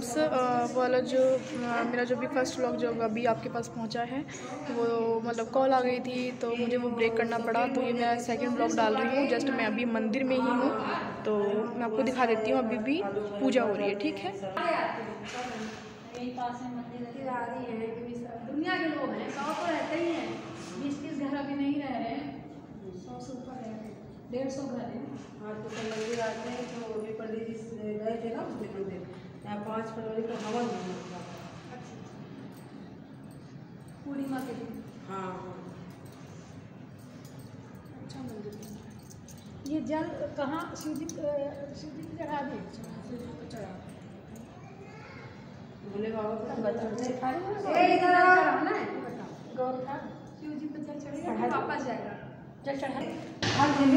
Friends वाला जो मेरा जो भी फ़र्स्ट व्लॉग जो अभी आपके पास पहुँचा है वो मतलब कॉल आ गई थी तो मुझे वो ब्रेक करना पड़ा तो ये मैं सेकंड व्लॉग डाल रही हूँ जस्ट मैं अभी मंदिर में ही हूँ तो मैं आपको दिखा देती हूँ अभी भी पूजा हो रही है ठीक है? दुनिया के लोग हैं गाँव तो रहते ही हैं बीस तीस घर अभी नहीं रह रहे हैं सौ से ऊपर रह रहे हैं डेढ़ सौ घर है। हाँ तो कल मंदिर आते हैं तो अभी पंडित जी गए थे ना उसके मंदिर पाँच फरवरी को हवन पूर्णिमा के दिन? हाँ। हाँ अच्छा मंदिर। ये जल कहाँ शिव जी शिव जी की चढ़ा दे शिव जी को चढ़ा। भोले बाबा को बताओ ए, इधर आओ। चढ़ाना है ये बताओ। गौर था। शिव जी पर जल चढ़ेगा वापस जाएगा।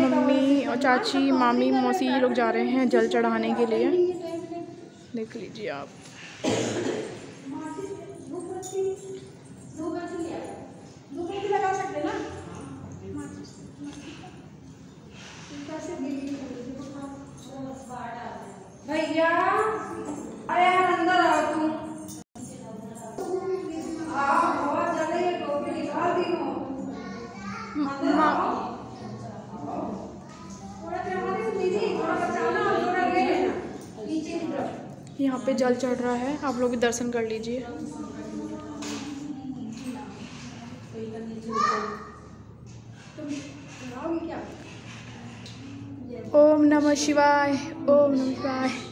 मम्मी और चाची मामी मौसी ये लोग जा रहे हैं जल चढ़ाने के लिए। देख लीजिए आप। लगा सकते ना भैया अरे अंदर आओ तुम आओ बहुत जल्दी ये टोपी निकाल दी हो अंदर आओ थोड़ा चढ़ा दे दीदी थोड़ा बचाना और थोड़ा ले लेना नीचे की तरफ़ यहाँ पे जल चढ़ रहा है। आप लोग भी दर्शन कर लीजिए। ओम नमः शिवाय, ओम नमः शिवाय।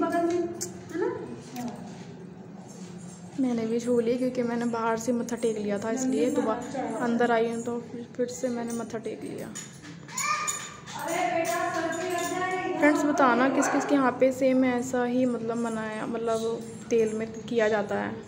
बगल में है ना? मैंने भी छू ली क्योंकि मैंने बाहर से मत्था टेक लिया था इसलिए तो अंदर आई हूँ तो फिर- फिर से मैंने मत्था टेक लिया। फ्रेंड्स बताना किस किस के यहाँ पे सेम ऐसा ही मतलब मनाया मतलब तेल में किया जाता है।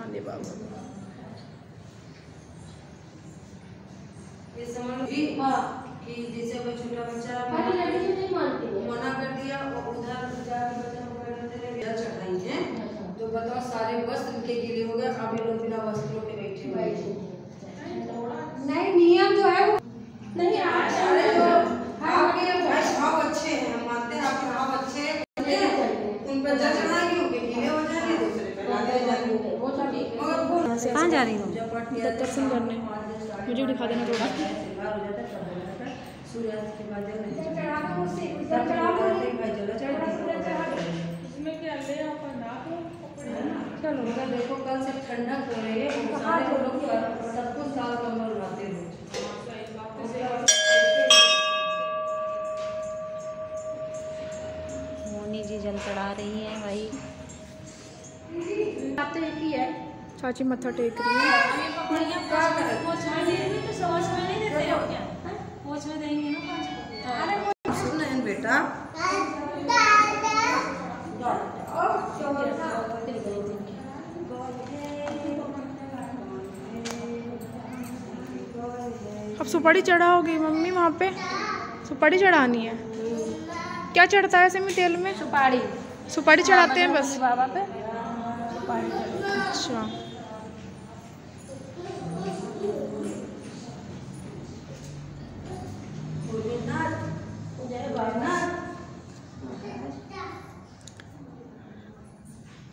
नानी बाबा। ये समझ भी कि जैसे कोई छोटा बच्चा हमारी लड़की नहीं मानती। है मना कर दिया और उधर जाके बच्चा को कर देते हैं बिना चढ़ाई है। तो बताओ सारे वस्त्र उनके गीले हो गए अब ये लोग बिना वस्त्रों के बैठे हुए हैं। नहीं नियम जो है वो नहीं आज अरे जो आपके भाई भाव अच्छे हैं हम मानते हैं आपके भाव अच्छे हैं उन पर जल चढ़ाएँगे उनके गीले हो जाएँगे दूसरे पे लाते जाएँगे वो तो ठीक है मगर वो कहाँ जा रही हो दर्शन करने। मुझे भी दिखा देना थोड़ा। चलो देखो कल से ठंडक हो रही है। वो सब कुछ साल कम्बल उड़ाते हो। मोनी जी जल चढ़ा रही हैं भाई। बात तो एक ही है। चाची मत्था टेक रही है। सुन बेटा अब सुपारी चढ़ाओगी मम्मी वहाँ पे? सुपारी चढ़ानी है। क्या चढ़ता है ऐसे में तेल में? सुपारी। सुपारी चढ़ाते हैं बस। बाबा पे। अच्छा।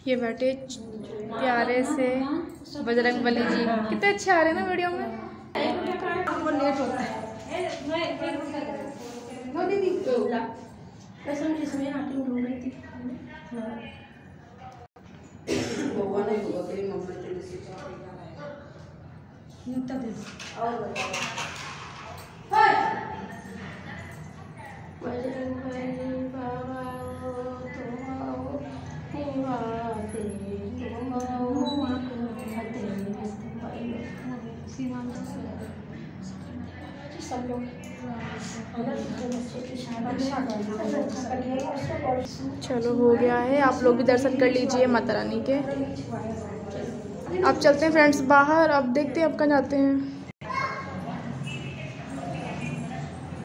ये बैठे प्यारे से बजरंग बली जी। कितने अच्छे आ रहे हैं ना वीडियो में। वो लेट होता है। चलो, हो गया है। आप लोग भी दर्शन कर लीजिए माता रानी के। अब चलते हैं फ्रेंड्स बाहर। अब देखते हैं, अब कहाँ जाते हैं।